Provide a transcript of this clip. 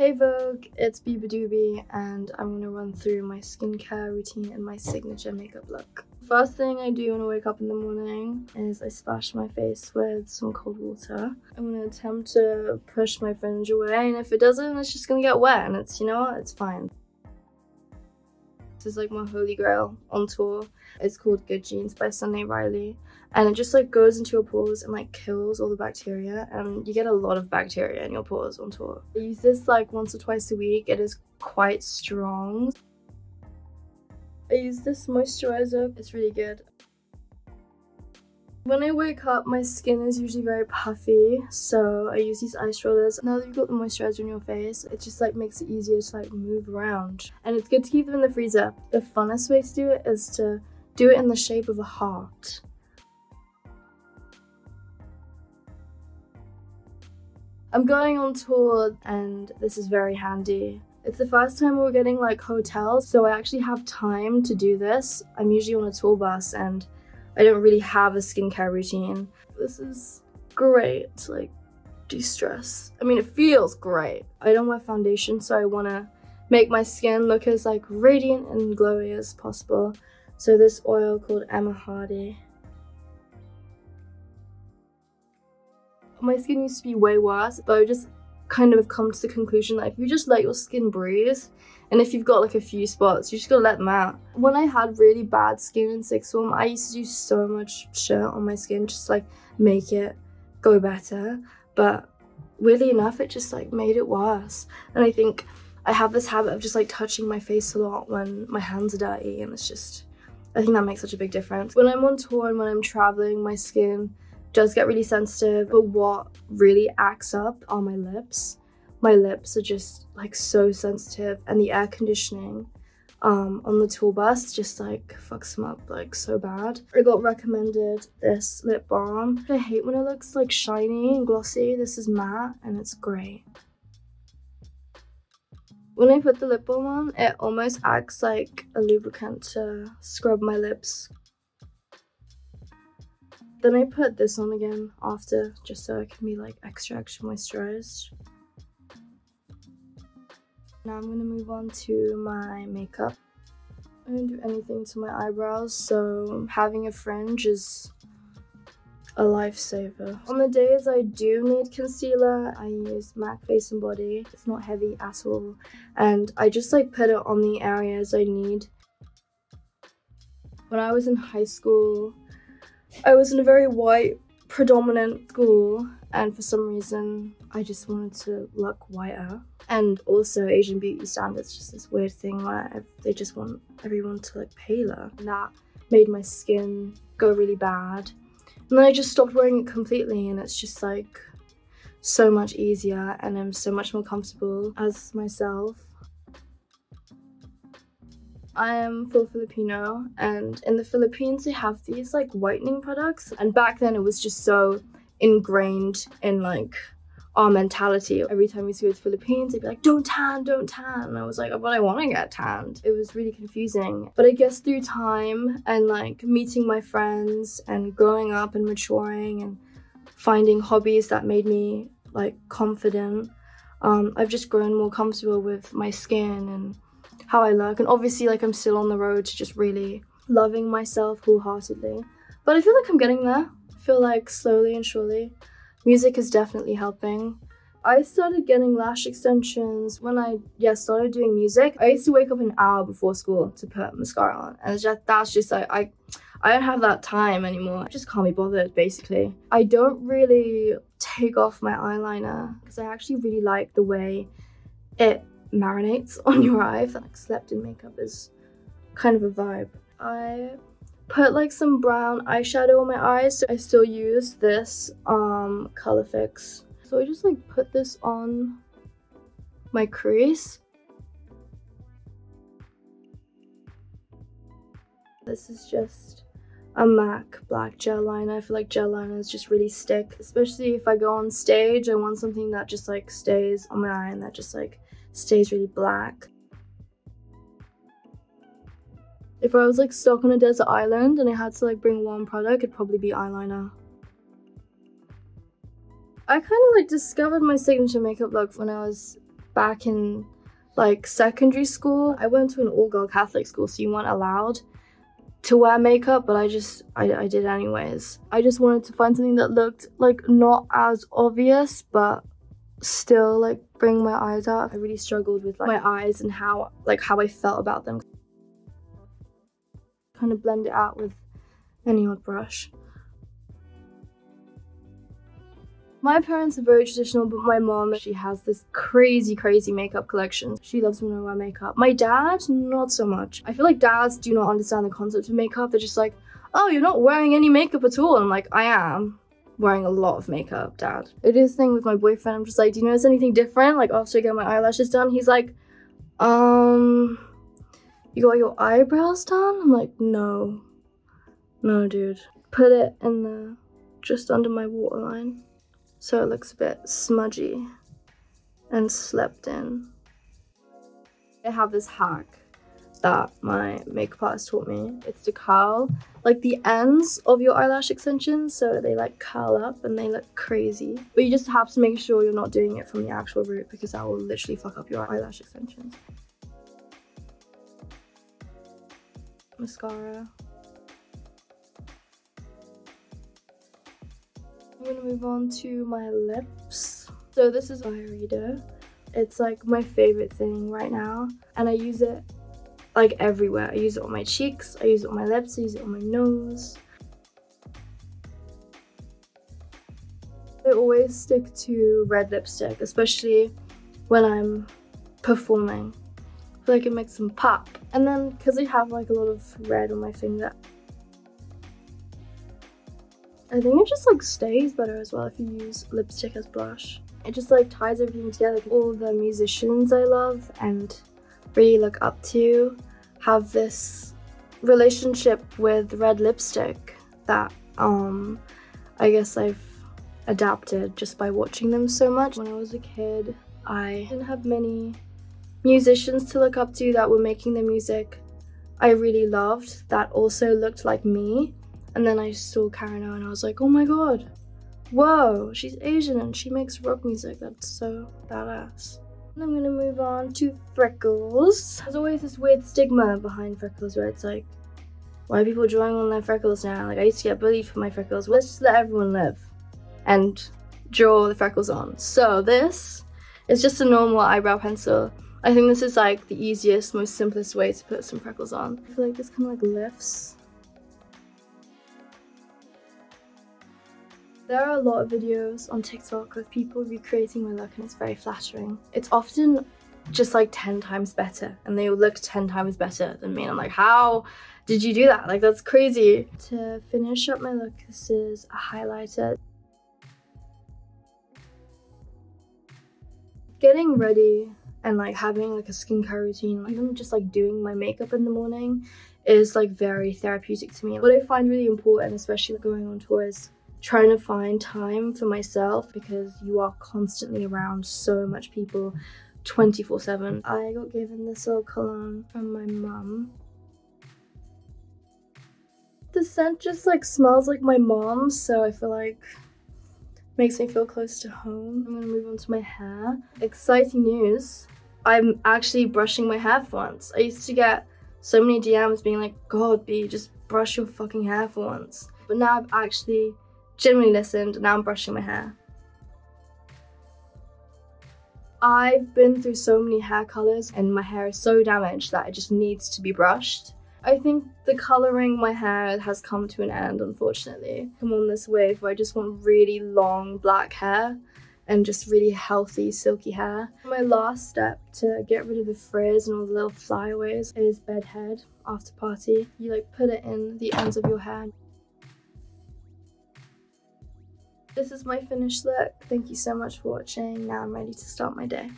Hey Vogue, it's Beabadoobee and I'm gonna run through my skincare routine and my signature makeup look. First thing I do when I wake up in the morning is I splash my face with some cold water. I'm gonna attempt to push my fringe away and if it doesn't, it's just gonna get wet and it's, you know what, it's fine. This is like my holy grail on tour. It's called Good Genes by Sunday Riley and it just like goes into your pores and like kills all the bacteria and you get a lot of bacteria in your pores on tour. I use this like once or twice a week. It is quite strong. I use this moisturizer. It's really good. When I wake up, my skin is usually very puffy, so I use these ice rollers. Now that you've got the moisturizer on your face, it just like makes it easier to like move around. And it's good to keep them in the freezer. The funnest way to do it is to do it in the shape of a heart. I'm going on tour and this is very handy. It's the first time we're getting like hotels, so I actually have time to do this. I'm usually on a tour bus and I don't really have a skincare routine. This is great to like de-stress. I mean, it feels great. I don't wear foundation, so I want to make my skin look as like radiant and glowy as possible. So this oil called Emma Hardie my skin used to be way worse, but I just kind of come to the conclusion that if you just let your skin breathe, and if you've got like a few spots, you just gotta let them out. When I had really bad skin in sixth form, I used to do so much shit on my skin just like make it go better. But weirdly enough, it just like made it worse. And I think I have this habit of just like touching my face a lot when my hands are dirty, and it's just, I think that makes such a big difference. When I'm on tour and when I'm traveling, my skin does get really sensitive, but what really acts up are my lips. My lips are just like so sensitive and the air conditioning um, on the tour bus just like fucks them up like so bad. I got recommended this lip balm. I hate when it looks like shiny and glossy. This is matte and it's great. When I put the lip balm on, it almost acts like a lubricant to scrub my lips then I put this on again after, just so I can be like extra extra moisturized. Now I'm gonna move on to my makeup. I don't do anything to my eyebrows, so having a fringe is a lifesaver. On the days I do need concealer, I use MAC Face and Body. It's not heavy at all, and I just like put it on the areas I need. When I was in high school, I was in a very white, predominant school, and for some reason, I just wanted to look whiter. And also, Asian beauty standards just this weird thing where they just want everyone to look paler. And that made my skin go really bad. And then I just stopped wearing it completely, and it's just like so much easier, and I'm so much more comfortable as myself. I am full Filipino and in the Philippines they have these like whitening products and back then it was just so ingrained in like our mentality. Every time we to go to the Philippines, they'd be like, don't tan, don't tan. And I was like, but I want to get tanned. It was really confusing. But I guess through time and like meeting my friends and growing up and maturing and finding hobbies that made me like confident, um, I've just grown more comfortable with my skin and how I look. And obviously, like, I'm still on the road to just really loving myself wholeheartedly. But I feel like I'm getting there. I feel like slowly and surely. Music is definitely helping. I started getting lash extensions when I yeah started doing music. I used to wake up an hour before school to put mascara on, and just, that's just like I I don't have that time anymore. I just can't be bothered basically. I don't really take off my eyeliner because I actually really like the way it marinates on your eye. I like slept in makeup is kind of a vibe. I put like some brown eyeshadow on my eyes. So I still use this um, Color Fix. So I just like put this on my crease. This is just a MAC black gel liner. I feel like gel liners just really stick, especially if I go on stage. I want something that just like stays on my eye and that just like stays really black. If I was like stuck on a desert island and I had to like bring one product, it'd probably be eyeliner. I kind of like discovered my signature makeup look when I was back in like secondary school. I went to an all-girl Catholic school, so you weren't allowed to wear makeup, but I just, I, I did anyways. I just wanted to find something that looked like not as obvious, but still like bring my eyes out. I really struggled with like my eyes and how, like how I felt about them. Kind of blend it out with any old brush. My parents are very traditional, but my mom, she has this crazy, crazy makeup collection. She loves when I wear makeup. My dad, not so much. I feel like dads do not understand the concept of makeup. They're just like, oh, you're not wearing any makeup at all. And I'm like, I am wearing a lot of makeup, dad. It is thing with my boyfriend. I'm just like, do you notice anything different? Like after I get my eyelashes done, he's like, um, you got your eyebrows done? I'm like, no, no, dude. Put it in the, just under my waterline so it looks a bit smudgy and slept in. I have this hack that my makeup artist taught me. It's to curl like the ends of your eyelash extensions so they like curl up and they look crazy. But you just have to make sure you're not doing it from the actual root because that will literally fuck up your eyelash extensions. Mascara. I'm gonna move on to my lips. So this is Byredo. It's like my favorite thing right now. And I use it like everywhere. I use it on my cheeks, I use it on my lips, I use it on my nose. I always stick to red lipstick, especially when I'm performing. I feel like it makes them pop. And then because I have like a lot of red on my finger, I think it just like stays better as well if you use lipstick as blush. It just like ties everything together. All the musicians I love and really look up to have this relationship with red lipstick that um I guess I've adapted just by watching them so much. When I was a kid, I didn't have many musicians to look up to that were making the music I really loved that also looked like me. And then I saw Karen O and I was like, oh my god, whoa, she's Asian and she makes rock music. That's so badass. And I'm gonna move on to freckles. There's always this weird stigma behind freckles where it's like, why are people drawing on their freckles now? Like I used to get bullied for my freckles. Let's just let everyone live and draw the freckles on. So this is just a normal eyebrow pencil. I think this is like the easiest, most simplest way to put some freckles on. I feel like this kind of like lifts There are a lot of videos on TikTok of people recreating my look and it's very flattering. It's often just like 10 times better and they look 10 times better than me and I'm like how did you do that? Like that's crazy. To finish up my look this is a highlighter. Getting ready and like having like a skincare routine like I'm just like doing my makeup in the morning is like very therapeutic to me. What I find really important especially going on tours trying to find time for myself because you are constantly around so much people 24 7. I got given this little cologne from my mum. The scent just like smells like my mom's, so I feel like makes me feel close to home. I'm gonna move on to my hair. Exciting news. I'm actually brushing my hair for once. I used to get so many DMs being like, God, B, just brush your fucking hair for once. But now I've actually genuinely listened, now I'm brushing my hair. I've been through so many hair colours and my hair is so damaged that it just needs to be brushed. I think the colouring my hair has come to an end unfortunately. I'm on this wave where I just want really long black hair and just really healthy silky hair. My last step to get rid of the frizz and all the little flyaways is bedhead after party. You like put it in the ends of your hair this is my finished look. Thank you so much for watching. Now I'm ready to start my day.